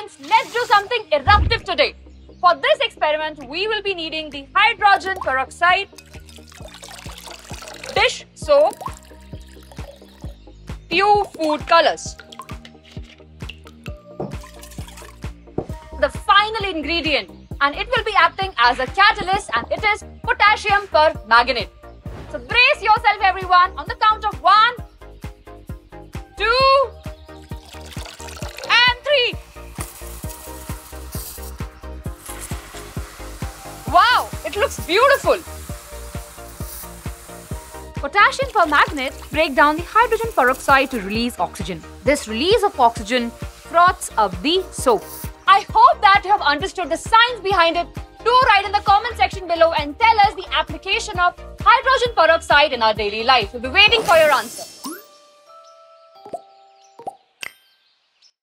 let's do something eruptive today. For this experiment, we will be needing the hydrogen peroxide, dish soap, few food colors. The final ingredient and it will be acting as a catalyst and it is potassium permanganate. So brace yourself everyone on the count of 1, it looks beautiful. Potassium permanganate break down the hydrogen peroxide to release oxygen. This release of oxygen froths up the soap. I hope that you have understood the science behind it. Do write in the comment section below and tell us the application of hydrogen peroxide in our daily life. We'll be waiting for your answer.